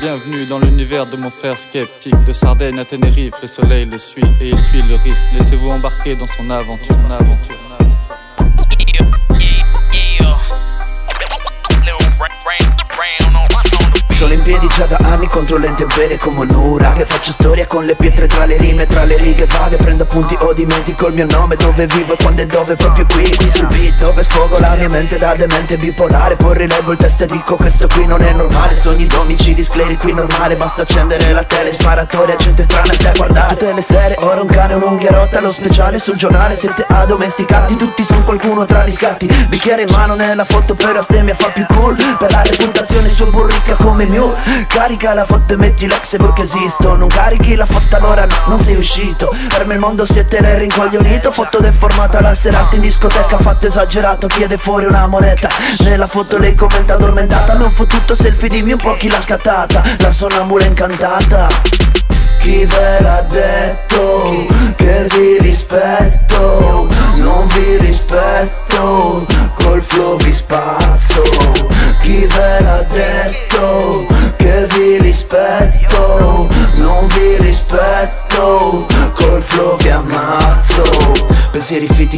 Bienvenue dans l'univers de mon frère sceptique. De Sardaigne à Tenerife, le soleil le suit et il suit le rythme. Laissez-vous embarquer dans son aventure, son aventure. Piedi già da anni contro le intemperie come un'ura Che faccio storia con le pietre tra le rime, tra le righe vaghe Prendo appunti o dimentico il mio nome, dove vivo e quando e dove Proprio qui, qui sul beat dove sfogo la mia mente da demente bipolare Poi rileggo il test e dico questo qui non è normale Sogni domicili, scleri qui normale Basta accendere la tele, sparatoria, gente strana a guardare Tutte le sere, ora un cane, un'unghia rotta Lo speciale sul giornale, siete addomesticati Tutti son qualcuno tra gli scatti Bicchiere in mano nella foto per astemia fa più cool Per la reputazione sua burricca come mule Carica la foto e metti l'ex perché esisto. Non carichi la foto allora no, non sei uscito. Per me il mondo siete l'è rincoglionito Foto deformata la serata in discoteca Fatto esagerato. Chiede fuori una moneta. Nella foto lei commenta addormentata. Non fottuto selfie dimmi un po' chi l'ha scattata. La sonnambula incantata. Chi ve l'ha detto che vi rispetto?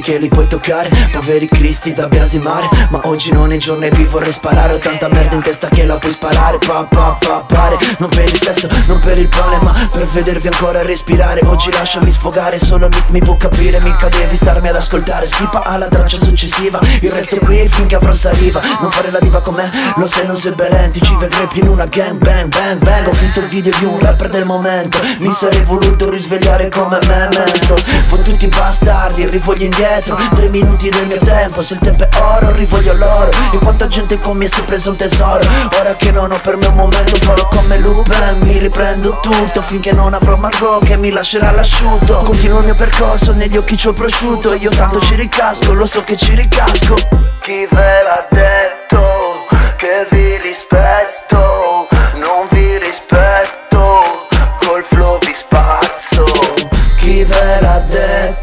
Che li puoi toccare. Poveri cristi da biasimare Ma oggi non è giorno e vi vorrei sparare. Ho tanta merda in testa che la puoi sparare. Pa pa pa pare. Non per il sesso, non per il pane Ma per vedervi ancora respirare. Oggi lasciami sfogare Solo Nick mi può capire. Mica devi starmi ad ascoltare. Schipa alla traccia successiva. Il resto qui finché avrò saliva. Non fare la diva con me Lo sai non sei belenti Ci vedrei più in una gang bang bang bang. Ho visto il video di un rapper del momento. Mi sarei voluto risvegliare come memento. Fottuti bastardi rivoglio indietro Tre minuti del mio tempo Se il tempo è oro rivoglio l'oro. E quanta gente con me si è preso un tesoro. Ora che non ho per me un momento Farò come Lupin Mi riprendo tutto Finché non avrò Margot Che mi lascerà l'asciutto. Continuo il mio percorso Negli occhi c'ho prosciutto. Io tanto ci ricasco Lo so che ci ricasco. Chi ve l'ha detto Che vi rispetto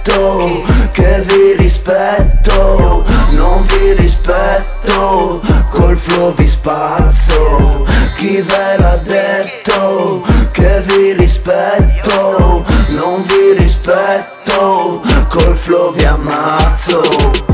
detto che vi rispetto Non vi rispetto Col flow vi spazzo. Chi ve l'ha detto che vi rispetto Non vi rispetto Col flow vi ammazzo